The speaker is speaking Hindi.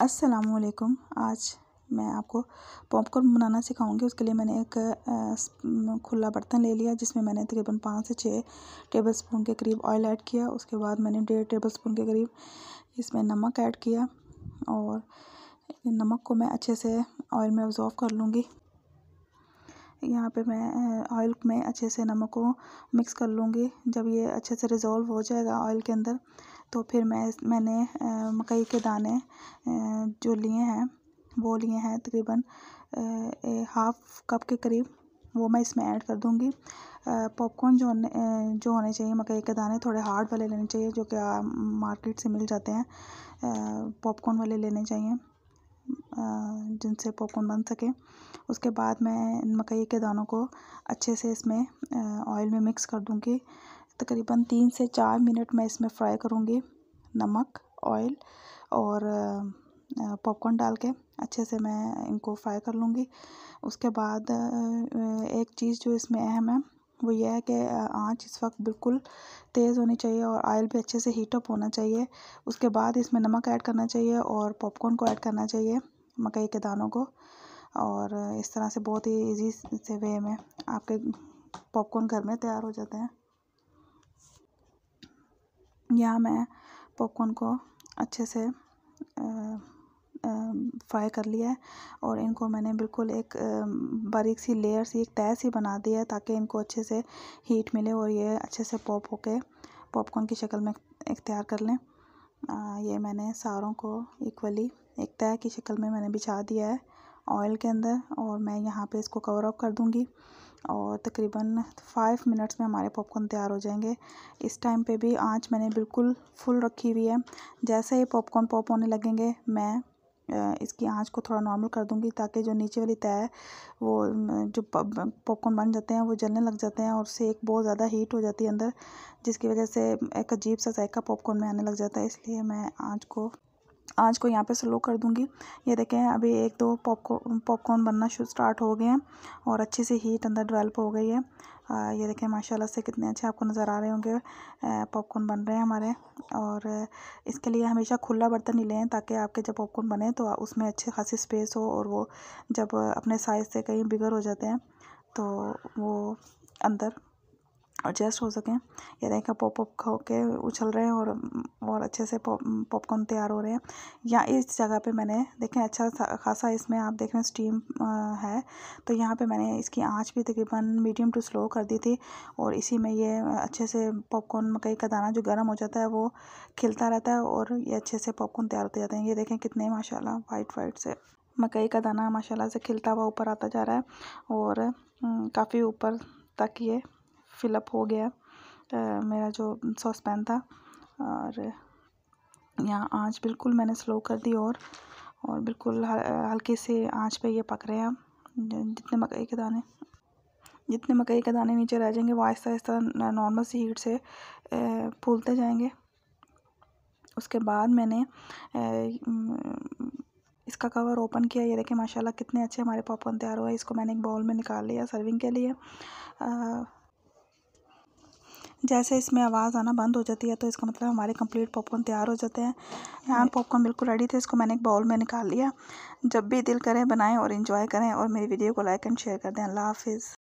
असलकुम आज मैं आपको पॉपकॉर्न बनाना सिखाऊँगी। उसके लिए मैंने एक खुला बर्तन ले लिया, जिसमें मैंने तकरीबन पाँच से छः टेबल स्पून के करीब ऑयल ऐड किया। उसके बाद मैंने डेढ़ टेबल स्पून के करीब इसमें नमक ऐड किया और नमक को मैं अच्छे से ऑयल में ऑब्जॉर्व कर लूँगी। यहाँ पे मैं ऑयल में अच्छे से नमक को मिक्स कर लूँगी। जब ये अच्छे से रिज़ॉल्व हो जाएगा ऑयल के अंदर तो फिर मैं मैंने मकई के दाने जो लिए हैं, वो लिए हैं तकरीबन हाफ़ कप के करीब, वो मैं इसमें ऐड कर दूँगी। पॉपकॉर्न जो होने जो होने चाहिए मकई के दाने, थोड़े हार्ड वाले लेने चाहिए, जो कि मार्केट से मिल जाते हैं। पॉपकॉर्न वाले लेने चाहिए जिनसे पॉपकॉर्न बन सके। उसके बाद मैं मकई के दानों को अच्छे से इसमें ऑयल में मिक्स कर दूँगी। तकरीबन तीन से चार मिनट मैं इसमें फ्राई करूँगी नमक, ऑयल और पॉपकॉर्न डाल के। अच्छे से मैं इनको फ्राई कर लूँगी। उसके बाद एक चीज़ जो इसमें अहम है, वो ये है कि आँच इस वक्त बिल्कुल तेज़ होनी चाहिए और ऑयल भी अच्छे से हीटअप होना चाहिए। उसके बाद इसमें नमक ऐड करना चाहिए और पॉपकॉर्न को ऐड करना चाहिए मकई के दानों को। और, इस तरह से बहुत ही इजी से वे में आपके पॉपकॉर्न घर में तैयार हो जाते हैं। यहाँ मैं पॉपकॉर्न को अच्छे से फ्राई कर लिया है और इनको मैंने बिल्कुल एक बारीक सी लेयर सी एक तय सी बना दी है ताकि इनको अच्छे से हीट मिले और ये अच्छे से पॉप होके पॉपकॉर्न की शक्ल में इख्तियार कर लें। आ, ये मैंने सारों को इक्वली एक तय की शक्ल में मैंने बिछा दिया है। ऑयल के अंदर और मैं यहाँ पे इसको कवर अप कर दूँगी और तकरीबन फाइव मिनट्स में हमारे पॉपकॉर्न तैयार हो जाएँगे। इस टाइम पे भी आँच मैंने बिल्कुल फुल रखी हुई है। जैसे ही पॉपकॉर्न पॉप होने लगेंगे, मैं इसकी आँच को थोड़ा नॉर्मल कर दूँगी ताकि जो नीचे वाली तय वो जो पॉपकॉर्न बन जाते हैं, वो जलने लग जाते हैं और सेक बहुत ज़्यादा हीट हो जाती है अंदर, जिसकी वजह से एक अजीब सा जायका पॉपकॉर्न में आने लग जाता है। इसलिए मैं आँच को आँच को यहाँ पे स्लो कर दूँगी। ये देखें अभी एक दो पॉपकॉर्न पॉपकॉर्न बनना स्टार्ट हो गए हैं और अच्छे से हीट अंदर डेवलप हो गई है। आ, ये देखें माशाल्लाह से कितने अच्छे आपको नज़र आ रहे होंगे। पॉपकॉर्न बन रहे हैं हमारे और इसके लिए हमेशा खुला बर्तन ही लें ताकि आपके जब पॉपकॉर्न बने तो उसमें अच्छी खासी स्पेस हो और वो जब अपने साइज़ से कहीं बिगर हो जाते हैं तो वो अंदर एडजस्ट हो सकें। ये देखें पॉप अप खो के उछल रहे हैं और और अच्छे से पॉपकॉर्न तैयार हो रहे हैं। या इस जगह पे मैंने, देखें अच्छा खासा इसमें आप देख रहे हैं स्टीम है। तो यहाँ पे मैंने इसकी आँच भी तकरीबन मीडियम टू स्लो कर दी थी और इसी में ये अच्छे से पॉपकॉर्न मकई का दाना जो गर्म हो जाता है, वो खिलता रहता है और ये अच्छे से पॉपकॉर्न तैयार होते जाते हैं। ये देखें, कितने माशाल्लाह वाइट वाइट से। मकई का दाना माशाल्लाह से खिलता हुआ ऊपर आता जा रहा है और काफ़ी ऊपर तक ये फिलअप हो गया मेरा जो सॉस पैन था। और यहाँ आँच बिल्कुल मैंने स्लो कर दी और और बिल्कुल हल्के से आँच पे ये पक रहे हैं जितने मकई के दाने, जितने मकई के दाने नीचे रह जाएँगे, वो आहिस्ता आहिस्ता नॉर्मल सी हीट से फूलते जाएँगे। उसके बाद मैंने इसका कवर ओपन किया। ये देखें माशाल्लाह कितने अच्छे हमारे पॉपकॉर्न तैयार हुए इसको मैंने एक बाउल में निकाल लिया सर्विंग के लिए। जैसे इसमें आवाज़ आना बंद हो जाती है तो इसका मतलब हमारे कंप्लीट पॉपकॉर्न तैयार हो जाते हैं। यहाँ पॉपकॉर्न बिल्कुल रेडी थे इसको मैंने एक बाउल में निकाल लिया। जब भी दिल करें बनाएँ और इन्जॉय करें और मेरी वीडियो को लाइक एंड शेयर कर दें। अल्लाह हाफिज़।